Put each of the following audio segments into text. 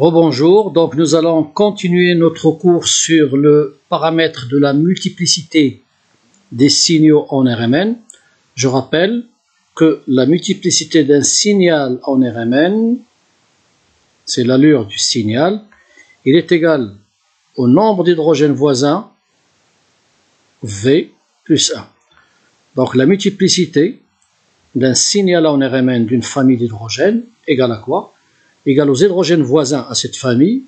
Rebonjour, donc nous allons continuer notre cours sur le paramètre de la multiplicité des signaux en RMN. Je rappelle que la multiplicité d'un signal en RMN, c'est l'allure du signal, il est égal au nombre d'hydrogènes voisins V plus 1. Donc la multiplicité d'un signal en RMN d'une famille d'hydrogènes égale à quoi? Égale aux hydrogènes voisins à cette famille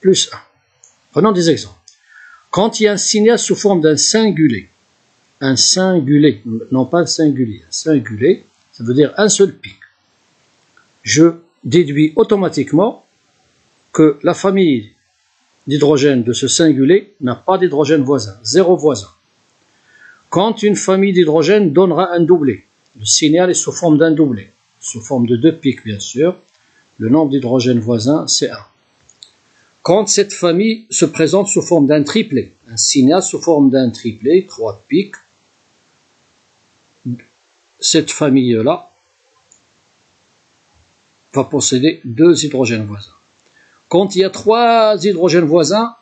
plus 1. Prenons des exemples. Quand il y a un signal sous forme d'un singulier, un singulier, non pas un singulier, un singulier, ça veut dire un seul pic. Je déduis automatiquement que la famille d'hydrogène de ce singulier n'a pas d'hydrogène voisin, zéro voisin. Quand une famille d'hydrogène donnera un doublé, le signal est sous forme d'un doublé, sous forme de deux pics bien sûr, le nombre d'hydrogènes voisins c'est 1. Quand cette famille se présente sous forme d'un triplet, un signal sous forme d'un triplet, trois pics, cette famille-là va posséder deux hydrogènes voisins. Quand il y a trois hydrogènes voisins,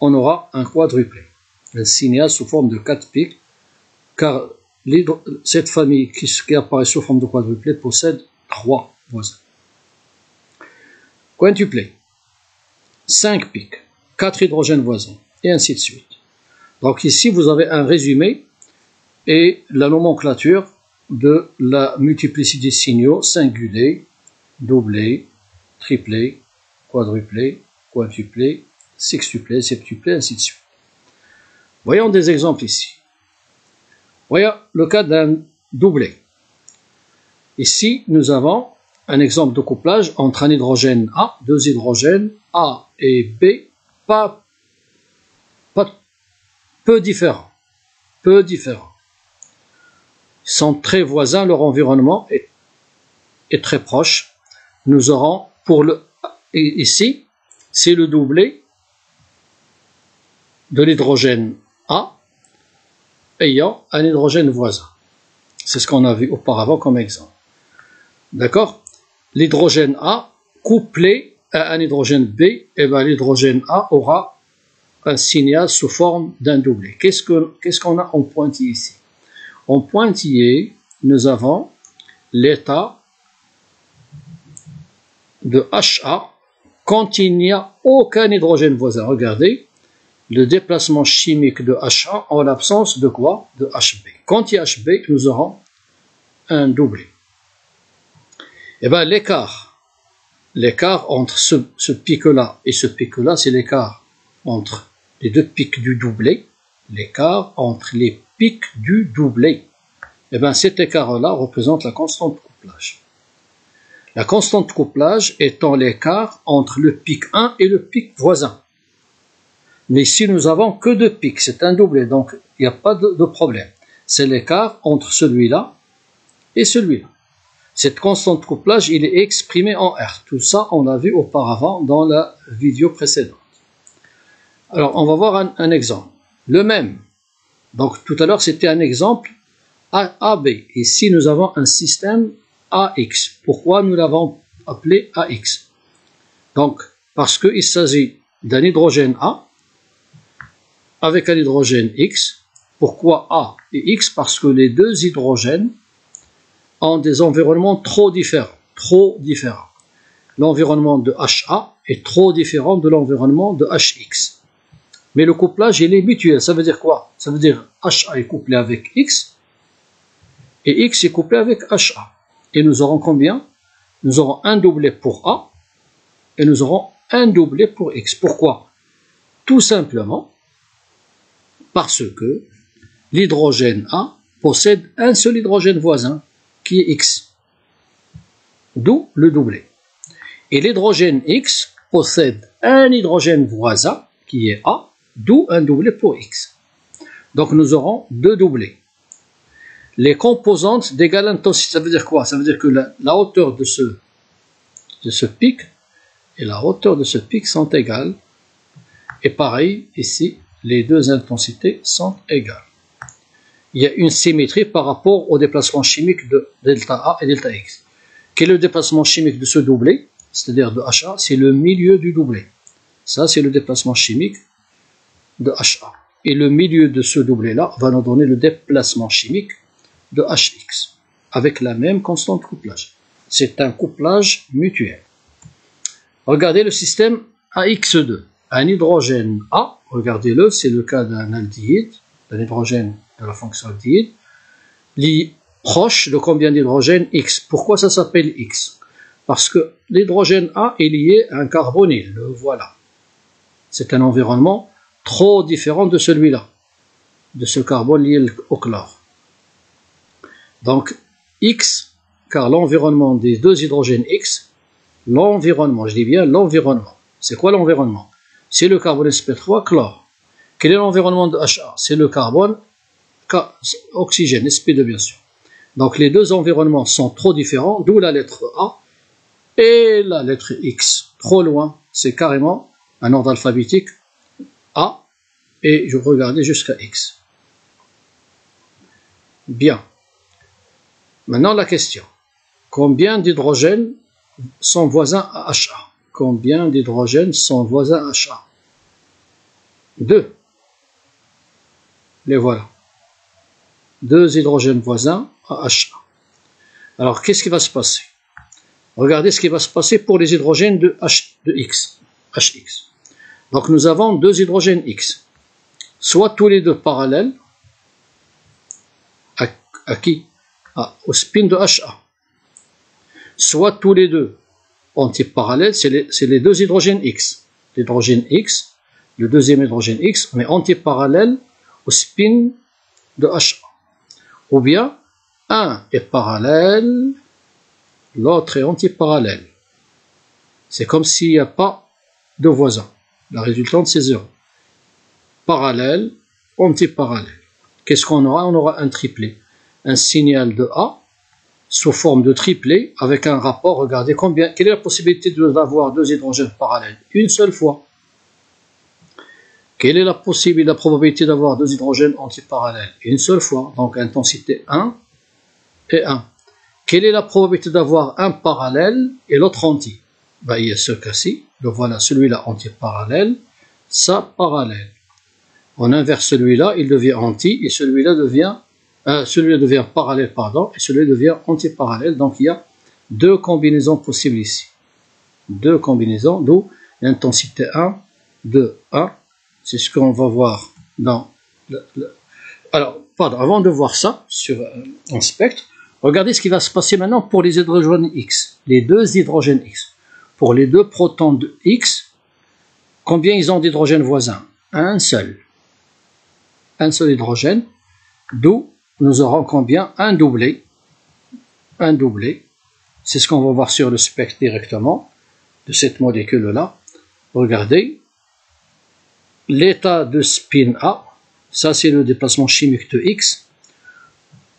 on aura un quadruplé, un signal sous forme de quatre pics, car cette famille qui, apparaît sous forme de quadruplé possède trois voisins. Quintuplé, cinq pics, quatre hydrogènes voisins, et ainsi de suite. Donc ici, vous avez un résumé et la nomenclature de la multiplicité des signaux singulier, doublé, triplé, quadruplé, quintuplé, sextuplé, septuplé, ainsi de suite. Voyons des exemples ici. Voyons le cas d'un doublé. Ici, nous avons un exemple de couplage entre un hydrogène A, deux hydrogènes A et B, pas, pas peu différents, peu différents. Ils sont très voisins, leur environnement est, est très proche. Nous aurons pour le ici, c'est le doublé de l'hydrogène A ayant un hydrogène voisin. C'est ce qu'on a vu auparavant comme exemple. D'accord? L'hydrogène A couplé à un hydrogène B, et eh ben l'hydrogène A aura un signal sous forme d'un doublé. Qu'est-ce qu'on a en pointillé ici? En pointillé, nous avons l'état de HA quand il n'y a aucun hydrogène voisin. Regardez le déplacement chimique de HA en l'absence de quoi? De HB. Quand il y a HB, nous aurons un doublé. Eh bien l'écart, l'écart entre ce, pic-là et ce pic-là, c'est l'écart entre les deux pics du doublé, l'écart entre les pics du doublé. Eh bien cet écart-là représente la constante de couplage. La constante de couplage étant l'écart entre le pic 1 et le pic voisin. Mais si nous avons que deux pics, c'est un doublé, donc il n'y a pas de, problème. C'est l'écart entre celui-là et celui-là. Cette constante couplage, il est exprimé en R. Tout ça, on l'a vu auparavant dans la vidéo précédente. Alors, on va voir un, un exemple. Le même. Donc, tout à l'heure, c'était un exemple AB. Ici, nous avons un système AX. Pourquoi nous l'avons appelé AX Donc, parce qu'il s'agit d'un hydrogène A avec un hydrogène X. Pourquoi A et X? Parce que les deux hydrogènes ont des environnements trop différents. Trop différents. L'environnement de HA est trop différent de l'environnement de HX. Mais le couplage, il est mutuel. Ça veut dire quoi? Ça veut dire HA est couplé avec X et X est couplé avec HA. Et nous aurons combien? Nous aurons un doublé pour A et nous aurons un doublé pour X. Pourquoi? Tout simplement parce que l'hydrogène A possède un seul hydrogène voisin qui est X. D'où le doublé. Et l'hydrogène X possède un hydrogène voisin qui est A, d'où un doublé pour X. Donc nous aurons deux doublés les composantes d'égale intensité. Ça veut dire quoi? Ça veut dire que la, hauteur de ce, de ce pic et la hauteur de ce pic sont égales. Et pareil, ici, les deux intensités sont égales. Il y a une symétrie par rapport au déplacement chimique de delta A et delta X. Quel est le déplacement chimique de ce doublé? C'est-à-dire de HA, c'est le milieu du doublé. Ça, c'est le déplacement chimique de HA. Et le milieu de ce doublé-là va nous donner le déplacement chimique de HX, avec la même constante couplage. C'est un couplage mutuel. Regardez le système AX2. Un hydrogène A, regardez-le, c'est le cas d'un aldehyde, d'un hydrogène de la fonction aldehyde, lié proche de combien d'hydrogène X. Pourquoi ça s'appelle X? Parce que l'hydrogène A est lié à un carbonyle, le voilà. C'est un environnement trop différent de celui-là, de ce carbone lié au chlore. Donc X, car l'environnement des deux hydrogènes X, l'environnement, je dis bien l'environnement. C'est quoi l'environnement? C'est le carbone sp3 chlore. Quel est l'environnement de HA C'est le carbone oxygène, sp2 bien sûr. Donc les deux environnements sont trop différents, d'où la lettre A et la lettre X. Trop loin, c'est carrément un ordre alphabétique A et je regardais jusqu'à X. Bien. Maintenant la question. Combien d'hydrogènes sont voisins à HA Combien d'hydrogènes sont voisins à HA Deux. Les voilà. Deux hydrogènes voisins à HA. Alors qu'est-ce qui va se passer? Regardez ce qui va se passer pour les hydrogènes de, H, de X, HX. Donc nous avons deux hydrogènes X, soit tous les deux parallèles, à, qui? Au spin de HA. Soit tous les deux antiparallèles, c'est les, les, deux hydrogènes X. L'hydrogène X, le deuxième hydrogène X, est antiparallèle au spin de HA. Ou bien, un est parallèle, l'autre est antiparallèle. C'est comme s'il n'y a pas de voisins. La résultante, c'est 0. Parallèle, antiparallèle. Qu'est-ce qu'on aura? On aura un triplé. Un signal de A sous forme de triplé avec un rapport. Regardez combien. Quelle est la possibilité d'avoir deux hydrogènes parallèles? Une seule fois. Quelle est la possibilité, la probabilité d'avoir deux hydrogènes antiparallèles? Une seule fois. Donc intensité 1 et 1. Quelle est la probabilité d'avoir un parallèle et l'autre anti? Ben, Il y a ce cas-ci. Donc voilà, celui-là antiparallèle, ça parallèle. On inverse celui-là, il devient anti, et celui-là devient, euh, celui-là devient parallèle, pardon, et celui-là devient antiparallèle. Donc il y a deux combinaisons possibles ici. Deux combinaisons, d'où l'intensité 1, 2, 1. C'est ce qu'on va voir dans le, Alors, pardon, avant de voir ça sur euh, un spectre, regardez ce qui va se passer maintenant pour les hydrogènes X, les deux hydrogènes X pour les deux protons de X, combien ils ont d'hydrogène voisin Un seul. Un seul hydrogène, d'où nous aurons combien? Un doublé. Un doublé. C'est ce qu'on va voir sur le spectre directement de cette molécule-là. Regardez, l'état de spin A, ça c'est le déplacement chimique de X.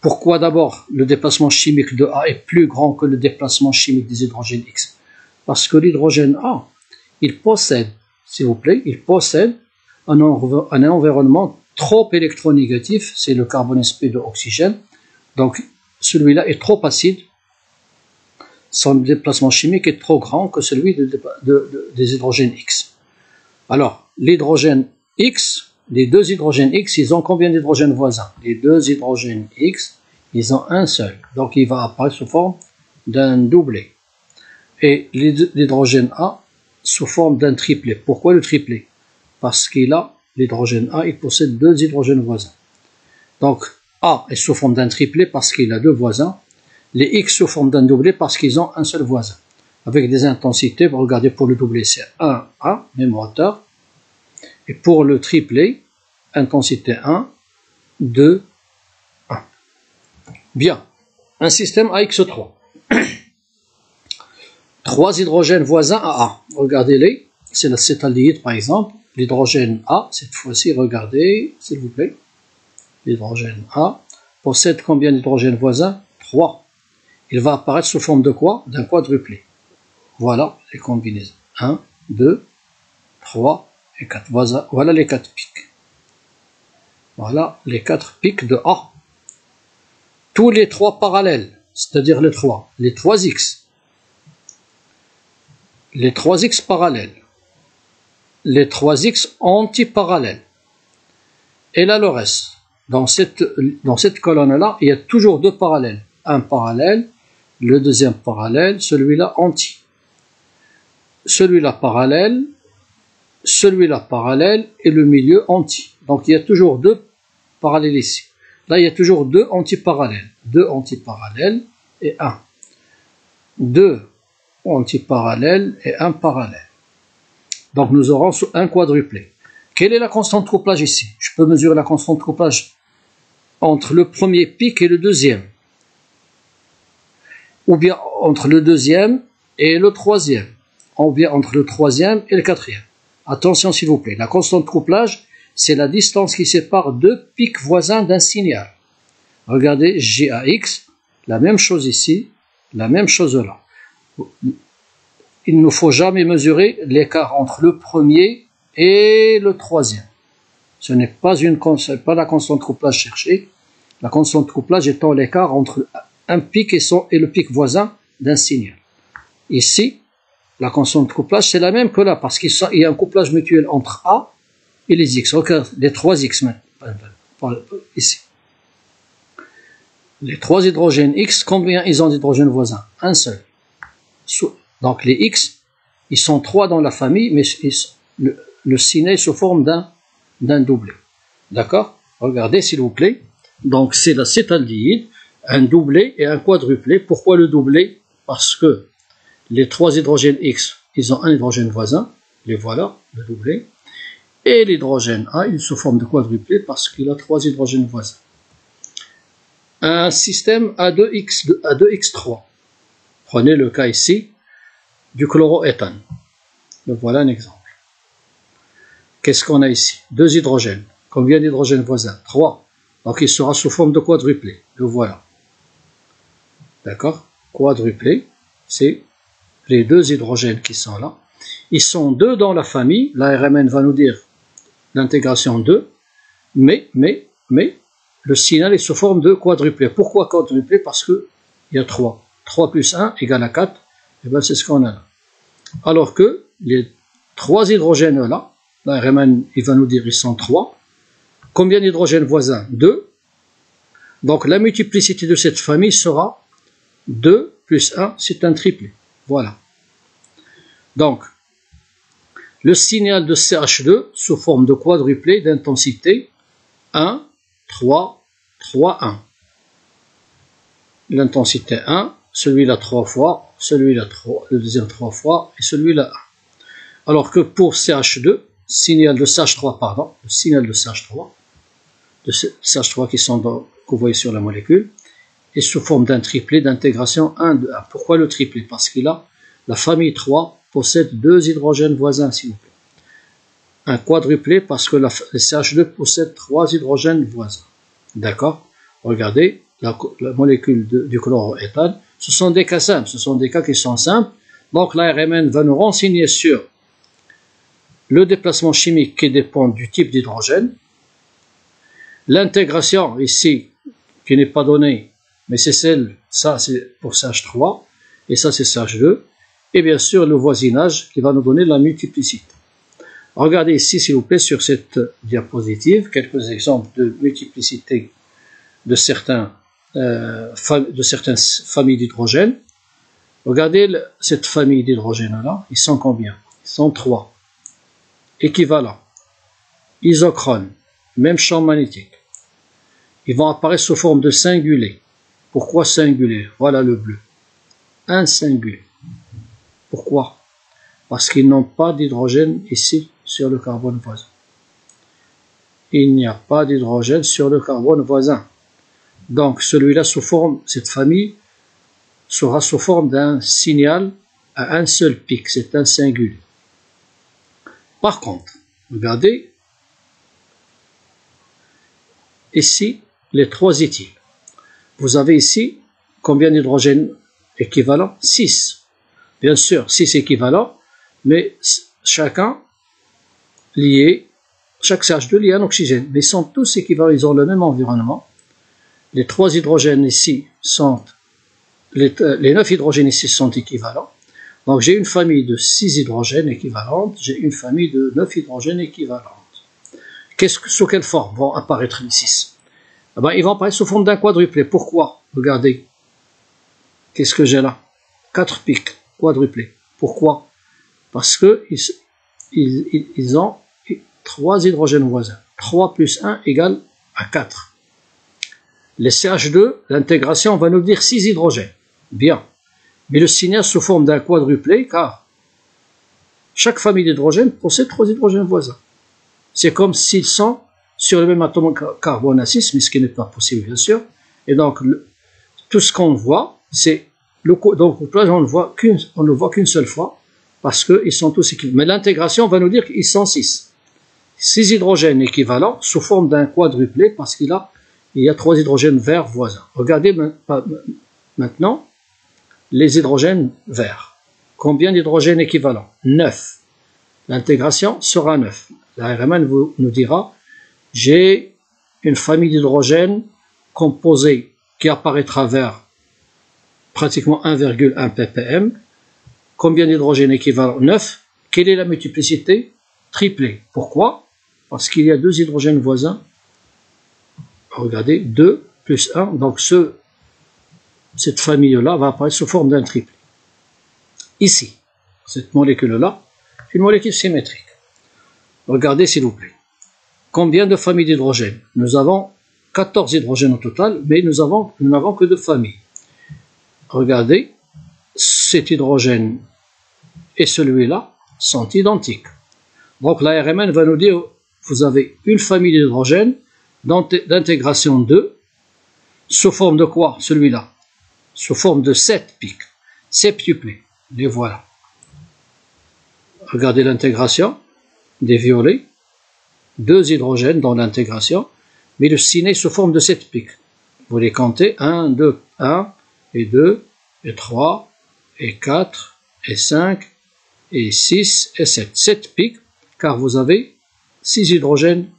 Pourquoi d'abord le déplacement chimique de A est plus grand que le déplacement chimique des hydrogènes X? Parce que l'hydrogène A, il possède, s'il vous plaît, il possède un, environnement trop électronégatif, c'est le carbone sp de oxygène. Donc celui-là est trop acide, son déplacement chimique est trop grand que celui des hydrogènes X. Alors, l'hydrogène X, les deux hydrogènes X, ils ont combien d'hydrogènes voisins? Les deux hydrogènes X, ils ont un seul. Donc il va apparaître sous forme d'un doublé et l'hydrogène A sous forme d'un triplet. Pourquoi le triplet Parce qu'il a l'hydrogène A, il possède deux hydrogènes voisins. Donc A est sous forme d'un triplet parce qu'il a deux voisins. Les X sous forme d'un doublet parce qu'ils ont un seul voisin. Avec des intensités, regardez pour le doublet, c'est 1, A, même hauteur. Et pour le triplet, intensité 1, 2, 1. Bien. Un système AX3 trois hydrogènes voisins à A. Regardez-les, c'est l'acétaldehyde par exemple. L'hydrogène A, cette fois-ci, regardez, s'il vous plaît. L'hydrogène A possède combien d'hydrogènes voisins? 3. Il va apparaître sous forme de quoi? D'un quadruplé. Voilà les combinaisons. 1, 2, 3 et 4. Voilà les 4 pics. Voilà les 4 pics de A. Tous les trois parallèles, c'est-à-dire les 3, les 3 X, les trois X parallèles, les trois X antiparallèles. Et là, le reste. Dans cette, dans cette colonne-là, il y a toujours deux parallèles. Un parallèle, le deuxième parallèle, celui-là anti. Celui-là parallèle, celui-là parallèle et le milieu anti. Donc il y a toujours deux parallèles ici. Là, il y a toujours deux antiparallèles. Deux antiparallèles et un. Deux antiparallèles et un parallèle. Donc nous aurons un quadruplé. Quelle est la constante couplage ici? Je peux mesurer la constante couplage entre le premier pic et le deuxième. Ou bien entre le deuxième et le troisième. Ou bien entre le troisième et le quatrième. Attention s'il vous plaît, la constante de couplage, c'est la distance qui sépare deux pics voisins d'un signal. Regardez GAX, la même chose ici, la même chose là. Il ne faut jamais mesurer l'écart entre le premier et le troisième. Ce n'est pas, la constante de couplage cherchée. La constante de couplage étant l'écart entre un pic et le pic voisin d'un signal. Ici, la constante de couplage, c'est la même que là, parce qu'il y a un couplage mutuel entre A et les X. Regarde, les trois X ici. Les trois hydrogènes X, combien ils ont d'hydrogènes voisins? Un seul. Donc les X, ils sont trois dans la famille, mais le, le signe sous forme d'un doublé. D'accord? Regardez s'il vous plaît. Donc c'est l'acétaldehyde, un doublé et un quadruplé. Pourquoi le doublé? Parce que les trois hydrogènes X, ils ont un hydrogène voisin, les voilà, le doublé. Et l'hydrogène A, il sous forme de quadruplé parce qu'il a trois hydrogènes voisins. Un système A2X, A2X3. Prenez le cas ici du chloroéthane. voilà un exemple. Qu'est-ce qu'on a ici? Deux hydrogènes. Combien d'hydrogènes voisins? Trois. Donc il sera sous forme de quadruplé. Le voilà. D'accord? Quadruplé, c'est les deux hydrogènes qui sont là. Ils sont deux dans la famille. L'ARMN va nous dire l'intégration 2. Mais, mais, mais, le signal est sous forme de quadruplé. Pourquoi quadruplé? Parce qu'il y a 3. 3 plus 1 égale à 4. Et bien c'est ce qu'on a là. Alors que les trois hydrogènes là, l'ARMN il va nous dire ils sont 3. Combien d'hydrogènes voisins? 2. Donc la multiplicité de cette famille sera 2 plus 1, c'est un triplé. Voilà. Donc, le signal de CH2 sous forme de quadruplé d'intensité 1, 3, 3, 1. L'intensité 1, celui-là 3 fois, celui-là 3, le deuxième 3 fois et celui-là 1. Alors que pour CH2, signal de CH3, pardon, le signal de CH3, de CH3 qui sont que vous voyez sur la molécule, est sous forme d'un triplet d'intégration 1 de 1. Pourquoi le triplet? Parce qu'il a la famille 3 possède deux hydrogènes voisins, s'il vous plaît. Un quadruplé parce que la, le CH2 possède trois hydrogènes voisins. D'accord? Regardez, la, molécule du chloroéthane, ce sont des cas simples, ce sont des cas qui sont simples. Donc l'ARMN va nous renseigner sur le déplacement chimique qui dépend du type d'hydrogène, l'intégration ici qui n'est pas donnée mais c'est celle, ça c'est pour CH3, et ça c'est CH2, et bien sûr le voisinage qui va nous donner la multiplicité. Regardez ici, s'il vous plaît, sur cette diapositive, quelques exemples de multiplicité de, certains, euh, de certaines familles d'hydrogène. Regardez cette famille d'hydrogène-là, ils sont combien? Ils sont trois. Équivalents. Isochrone, même champ magnétique. Ils vont apparaître sous forme de singulier. Pourquoi singulier Voilà le bleu. Un singulier. Pourquoi? Parce qu'ils n'ont pas d'hydrogène ici sur le carbone voisin. Il n'y a pas d'hydrogène sur le carbone voisin. Donc celui-là sous forme, cette famille sera sous forme d'un signal à un seul pic, c'est un singulier. Par contre, regardez ici les trois éthyles. Vous avez ici combien d'hydrogènes équivalents 6. Bien sûr, 6 équivalents, mais chacun lié, chaque CH2 lié à un oxygène. Mais ils sont tous équivalents, ils ont le même environnement. Les trois hydrogènes ici sont, les, euh, les 9 hydrogènes ici sont équivalents. Donc j'ai une famille de 6 hydrogènes équivalentes, j'ai une famille de 9 hydrogènes équivalentes. Qu'est-ce que, sous quelle forme vont apparaître les 6 ben, Ils vont apparaître sous forme d'un quadruplé. Pourquoi? Regardez. Qu'est-ce que j'ai là? 4 pics quadruplés. Pourquoi? Parce que ils, ont 3 hydrogènes voisins. 3 plus 1 égale à 4. Les CH2, l'intégration va nous dire 6 hydrogènes. Bien. Mais le signal sous forme d'un quadruplé, car chaque famille d'hydrogènes possède 3 hydrogènes voisins. C'est comme s'ils sont sur le même atome carbone à 6, mais ce qui n'est pas possible, bien sûr. Et donc, tout ce qu'on voit, c'est le donc on ne voit qu'une, ne voit qu'une seule fois, parce qu'ils sont tous équivalents. Mais l'intégration va nous dire qu'ils sont 6. 6 hydrogènes équivalents sous forme d'un quadruplé, parce qu'il a, il y a 3 hydrogènes verts voisins. Regardez maintenant les hydrogènes verts. Combien d'hydrogènes équivalents? 9. L'intégration sera 9. La RMN nous dira, j'ai une famille d'hydrogènes composée qui apparaîtra vers pratiquement 1,1 ppm. Combien d'hydrogènes équivalents 9. Quelle est la multiplicité? Triplée. Pourquoi? Parce qu'il y a deux hydrogènes voisins. Regardez, 2 plus 1. Donc ce cette famille-là va apparaître sous forme d'un triplé. Ici, cette molécule-là, une molécule symétrique. Regardez s'il vous plaît. Combien de familles d'hydrogène? Nous avons 14 hydrogènes au total, mais nous n'avons que deux familles. Regardez, cet hydrogène et celui-là sont identiques. Donc la RMN va nous dire, vous avez une famille d'hydrogène d'intégration 2, sous forme de quoi Celui-là? Sous forme de 7 pics, septuplés. Les voilà. Regardez l'intégration des violets, deux hydrogènes dans l'intégration, mais le ciné sous forme de 7 pics. Vous les comptez 1, 2, 1, et 2, et 3, et 4, et 5, et 6, et 7. 7 pics, car vous avez 6 hydrogènes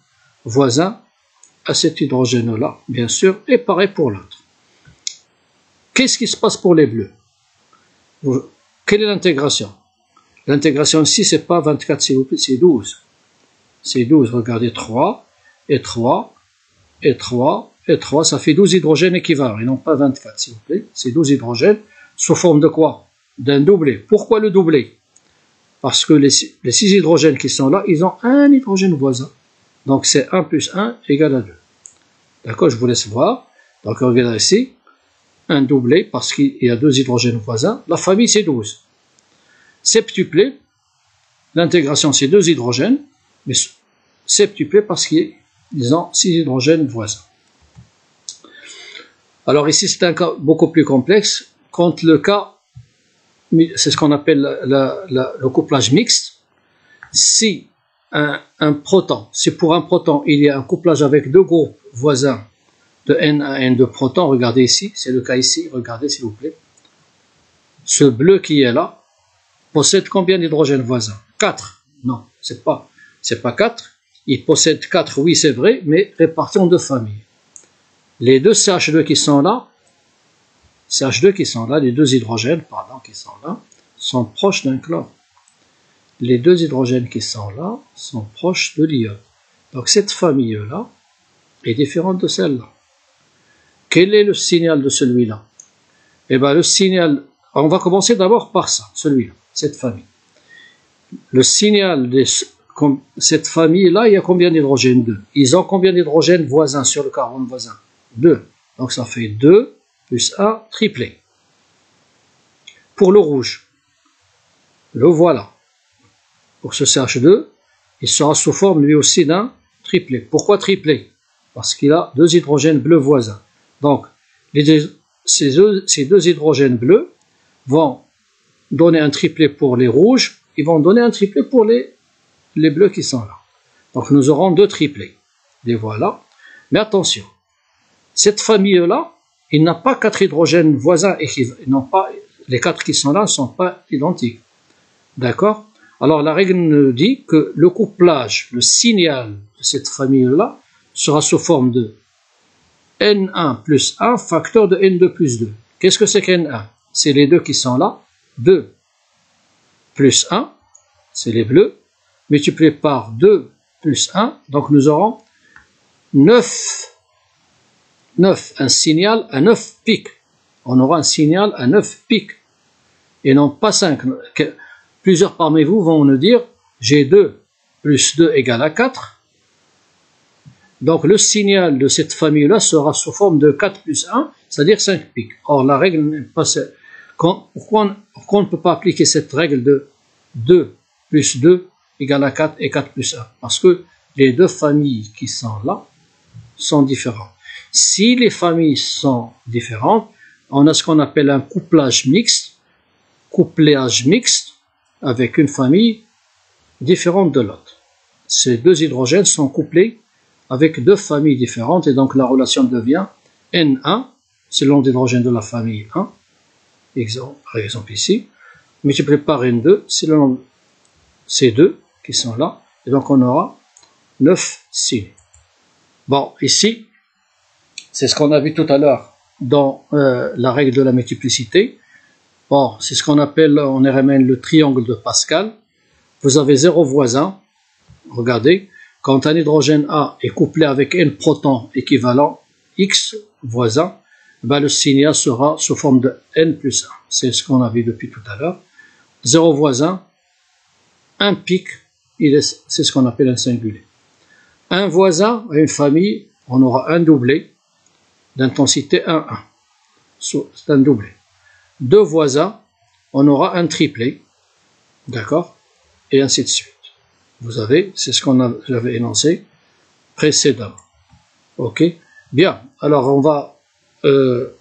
voisins à cet hydrogène-là, bien sûr, et pareil pour l'autre. Qu'est-ce qui se passe pour les bleus? Quelle est l'intégration? L'intégration ici, c'est pas 24 s'il vous plaît, c'est 12. C'est 12, regardez, 3, et 3, et 3, et 3, ça fait 12 hydrogènes équivalents, et non pas 24 s'il vous plaît. C'est 12 hydrogènes sous forme de quoi? D'un doublé. Pourquoi le doublé? Parce que les, les 6 hydrogènes qui sont là, ils ont un hydrogène voisin. Donc c'est 1 plus 1 égale à 2. D'accord, je vous laisse voir. Donc regardez ici, un doublé parce qu'il y a deux hydrogènes voisins. La famille, c'est 12. Septuplé, l'intégration, c'est deux hydrogènes, mais septuplé parce qu'ils ont six hydrogènes voisins. Alors ici, c'est un cas beaucoup plus complexe. Quand le cas, c'est ce qu'on appelle le couplage mixte, si un, proton, si pour un proton, il y a un couplage avec deux groupes voisins de N à N de protons, regardez ici, c'est le cas ici, regardez s'il vous plaît. Ce bleu qui est là possède combien d'hydrogènes voisins? 4. Non, c'est pas, c'est pas 4. Il possède 4, oui c'est vrai, mais répartis en deux familles. Les deux CH2 qui sont là, CH2 qui sont là, les deux hydrogènes, pardon, qui sont là, sont proches d'un chlore. Les deux hydrogènes qui sont là sont proches de l'iode. Donc cette famille-là est différente de celle-là. Quel est le signal de celui-là? Eh bien, le signal, on va commencer d'abord par ça, celui-là, cette famille. Le signal cette famille-là, il y a combien d'hydrogènes 2 Ils ont combien d'hydrogènes voisins sur le carbone voisin? 2. Donc ça fait 2 plus 1 triplé. Pour le rouge, le voilà. Pour ce CH2, il sera sous forme lui aussi d'un triplé. Pourquoi triplé? Parce qu'il a deux hydrogènes bleus voisins. Donc, ces, deux, hydrogènes bleus vont donner un triplet pour les rouges, ils vont donner un triplet pour les, les bleus qui sont là. Donc nous aurons deux triplets. Les voilà. Mais attention, cette famille-là, il n'a pas quatre hydrogènes voisins et qui n'ont pas, les quatre qui sont là ne sont pas identiques. D'accord? Alors la règle nous dit que le couplage, le signal de cette famille-là sera sous forme de n1 plus 1 facteur de n2 plus 2. Qu'est-ce que c'est qu'n1 C'est les deux qui sont là. 2 plus 1, c'est les bleus, multiplié par 2 plus 1, donc nous aurons 9. 9, un signal à 9 pics. On aura un signal à 9 pics et non pas 5. Plusieurs parmi vous vont nous dire j'ai 2 plus 2 égale à 4. Donc le signal de cette famille-là sera sous forme de 4 plus 1, c'est-à-dire 5 pics. Or la règle n'est pas... Pourquoi on, ne peut pas appliquer cette règle de 2 plus 2 égale à 4 et 4 plus 1 Parce que les deux familles qui sont là sont différentes. Si les familles sont différentes, on a ce qu'on appelle un couplage mixte, coupléage mixte, avec une famille différente de l'autre. Ces deux hydrogènes sont couplés avec deux familles différentes et donc la relation devient N1, c'est nom d'hydrogène de la famille 1, exemple, par exemple ici, multiplié par N2, c'est le nom C2 sont là, et donc on aura 9 signes. Bon, ici, c'est ce qu'on a vu tout à l'heure dans euh, la règle de la multiplicité. Bon, c'est ce qu'on appelle on RMN le triangle de Pascal. Vous avez zéro voisin. Regardez, quand un hydrogène A est couplé avec N protons équivalent X voisins, ben le signal sera sous forme de N plus 1. C'est ce qu'on a vu depuis tout à l'heure. Zéro voisin, un pic, c'est ce qu'on appelle un singulier. Un voisin une famille, on aura un doublé d'intensité 1, 1. C'est un doublé. Deux voisins, on aura un triplé, d'accord Et ainsi de suite. Vous avez, c'est ce qu'on avait énoncé précédemment. Ok? Bien, alors on va euh,